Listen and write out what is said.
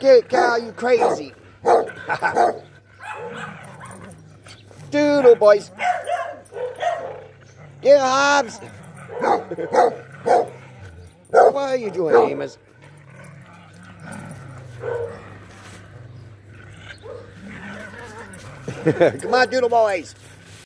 Get it, you crazy. Doodle, boys. Get Hobbs. what are you doing, Amos? Come on, Doodle boys.